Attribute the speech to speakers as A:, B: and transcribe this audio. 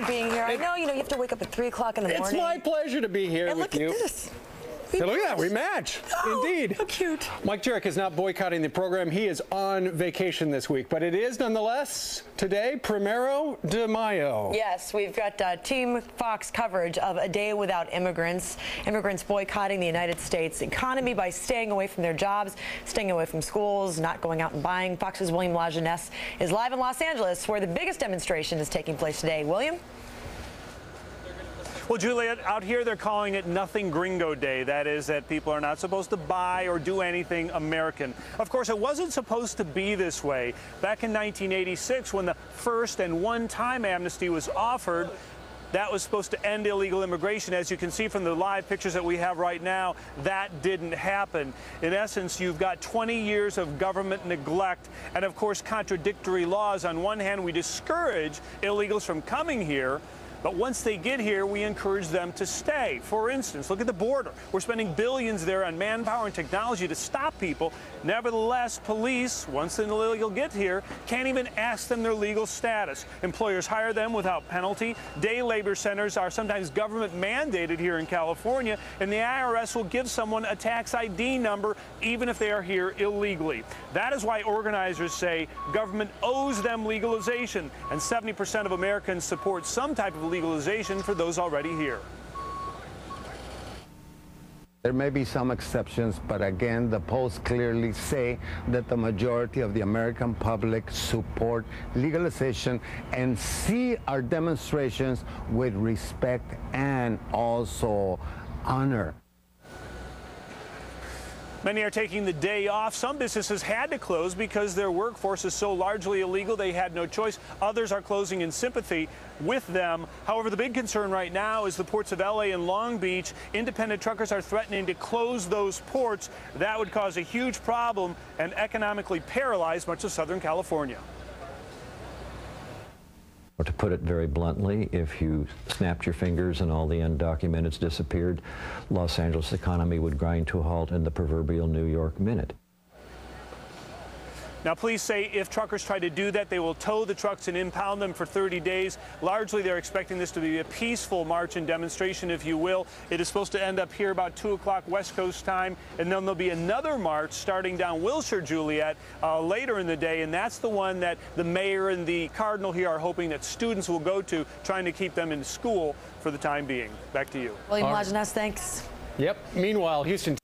A: for being here. I know, you know, you have to wake up at 3 o'clock in the
B: It's
A: morning.
B: It's my pleasure to be here
A: and
B: with
A: look
B: you.
A: at this.
B: Hey, look at that, we match.
A: Oh,
B: Indeed.
A: How cute.
B: Mike Jerrick is not boycotting the program. He is on vacation this week, but it is nonetheless today, Primero de Mayo.
A: Yes, we've got uh, Team Fox coverage of a day without immigrants. Immigrants boycotting the United States economy by staying away from their jobs, staying away from schools, not going out and buying. Fox's William La Jeunesse is live in Los Angeles, where the biggest demonstration is taking place today. William?
C: Well, Juliet, out here they're calling it Nothing Gringo Day. That is, that people are not supposed to buy or do anything American. Of course, it wasn't supposed to be this way. Back in 1986, when the first and one time amnesty was offered, that was supposed to end illegal immigration. As you can see from the live pictures that we have right now, that didn't happen. In essence, you've got 20 years of government neglect and, of course, contradictory laws. On one hand, we discourage illegals from coming here. But once they get here, we encourage them to stay. For instance, look at the border. We're spending billions there on manpower and technology to stop people. Nevertheless, police, once an illegal get here, can't even ask them their legal status. Employers hire them without penalty. Day labor centers are sometimes government mandated here in California, and the IRS will give someone a tax ID number even if they are here illegally. That is why organizers say government owes them legalization, and 70% of Americans support some type of legalization for those already here.
D: There may be some exceptions, but again, the polls clearly say that the majority of the American public support legalization and see our demonstrations with respect and also honor.
C: Many are taking the day off. Some businesses had to close because their workforce is so largely illegal they had no choice. Others are closing in sympathy with them. However, the big concern right now is the ports of LA and Long Beach. Independent truckers are threatening to close those ports. That would cause a huge problem and economically paralyze much of Southern California.
E: To put it very bluntly, if you snapped your fingers and all the undocumenteds disappeared, Los Angeles economy would grind to a halt in the proverbial New York minute.
C: Now, police say if truckers try to do that, they will tow the trucks and impound them for 30 days. Largely, they're expecting this to be a peaceful march and demonstration, if you will. It is supposed to end up here about 2 o'clock West Coast time, and then there'll be another march starting down Wilshire, Juliet, uh, later in the day, and that's the one that the mayor and the cardinal here are hoping that students will go to, trying to keep them in school for the time being. Back to you.
A: William
B: All right.
A: La Jeunesse, thanks.
B: Yep. Meanwhile, Houston.